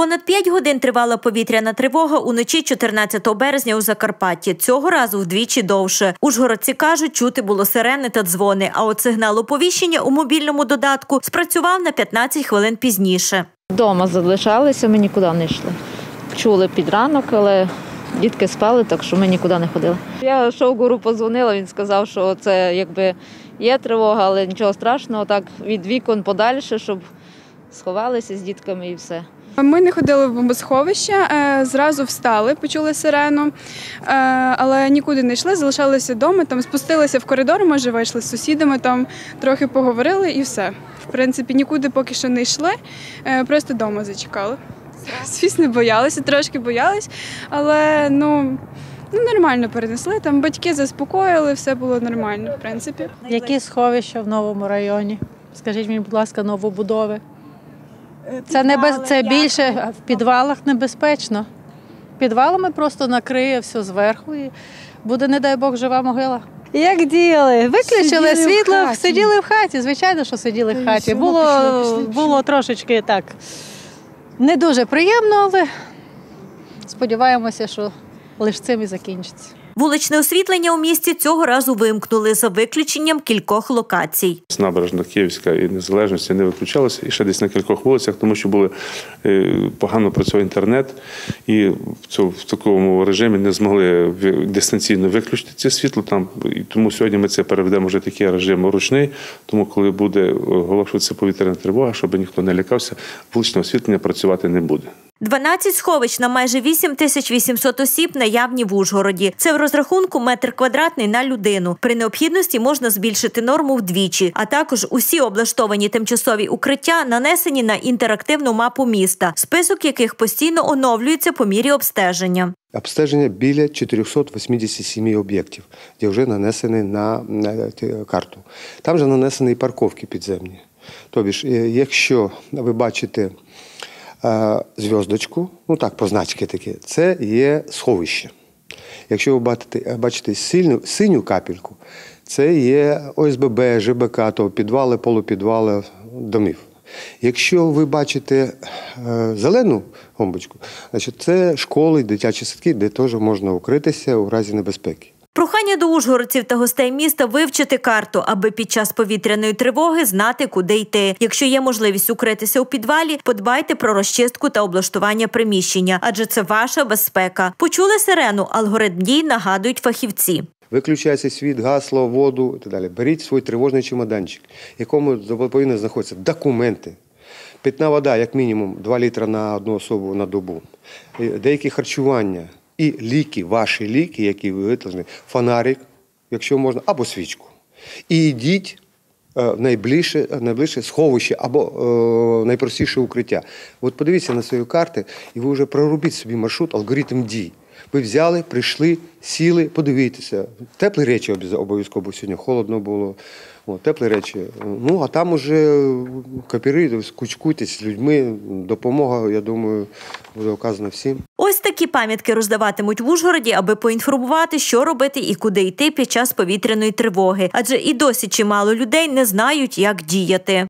Понад 5 годин тривала повітряна тривога уночі 14 березня у Закарпатті. Цього разу вдвічі довше. Ужгородці кажуть, чути було сирени та дзвони. А от сигнал оповіщення у мобільному додатку спрацював на 15 хвилин пізніше. Дома залишалися, ми нікуди не йшли. Чули під ранок, але дітки спали, так що ми нікуди не ходили. Я шовгуру позвонила, він сказав, що це якби є тривога, але нічого страшного, так від вікон подальше, щоб сховалися з дітками і все. Ми не ходили в бомбосховище, е, зразу встали, почули сирену, е, але нікуди не йшли, залишалися вдома, там спустилися в коридор, може вийшли з сусідами, там трохи поговорили і все. В принципі, нікуди поки що не йшли, е, просто вдома зачекали. Звісно, боялися, трошки боялись, але ну, ну нормально перенесли. Там батьки заспокоїли, все було нормально, в принципі. Які сховища в новому районі? Скажіть мені, будь ласка, новобудови. Це не без це більше в підвалах небезпечно. Підвалами просто накриє все зверху і буде, не дай Бог, жива могила. Як діяли? Виключили Сиділи світло, хаті. сиділи в хаті. Звичайно, що сиділи в хаті. Було, було трошечки так не дуже приємно, але сподіваємося, що лише цим і закінчиться. Вуличне освітлення у місті цього разу вимкнули за виключенням кількох локацій. З набережна Київська і Незалежності не виключалося, і ще десь на кількох вулицях, тому що були е, погано працював інтернет, і в в такому режимі не змогли дистанційно виключити це світло. Там і тому сьогодні ми це переведемо вже такий режим ручний. Тому, коли буде оголошуватися повітряна тривога, щоб ніхто не лякався, вуличне освітлення працювати не буде. 12 сховищ на майже 8800 осіб наявні в Ужгороді. Це в розрахунку метр квадратний на людину. При необхідності можна збільшити норму вдвічі. А також усі облаштовані тимчасові укриття нанесені на інтерактивну мапу міста, список яких постійно оновлюється по мірі обстеження. Обстеження біля 487 об'єктів, де вже нанесені на, на карту. Там же нанесені і парковки підземні. Тобі ж, е, якщо ви бачите е, зв'язочку, ну так, позначки такі, це є сховище. Якщо ви бачите, бачите сильну, синю капельку, це є ОСББ, ЖБК, то підвали, полупідвали домів. Якщо ви бачите е, зелену гомбочку, значить це школи, дитячі садки, де теж можна укритися у разі небезпеки. Прохання до ужгородців та гостей міста вивчити карту, аби під час повітряної тривоги знати, куди йти. Якщо є можливість укритися у підвалі, подбайте про розчистку та облаштування приміщення, адже це ваша безпека. Почули сирену, алгоритм дій нагадують фахівці. Виключається світ, гасло, воду і так далі. Беріть свій тривожний чемоданчик, в якому повинні знаходитися документи. Питна вода, як мінімум, 2 літри на одну особу на добу. Деякі харчування і ліки, ваші ліки, які ви витложені, фонарик, якщо можна, або свічку. І йдіть е, в найближче, найближче сховище або е, найпростіше укриття. От подивіться на свої карти, і ви вже проробіть собі маршрут, алгоритм дій. Ви взяли, прийшли, сіли, подивіться. Теплі речі обов'язково, бо сьогодні холодно було. О, теплі речі. Ну, а там уже кооперуйтесь, кучкуйтесь з людьми. Допомога, я думаю, буде оказана всім. Ось такі пам'ятки роздаватимуть в Ужгороді, аби поінформувати, що робити і куди йти під час повітряної тривоги. Адже і досі чимало людей не знають, як діяти.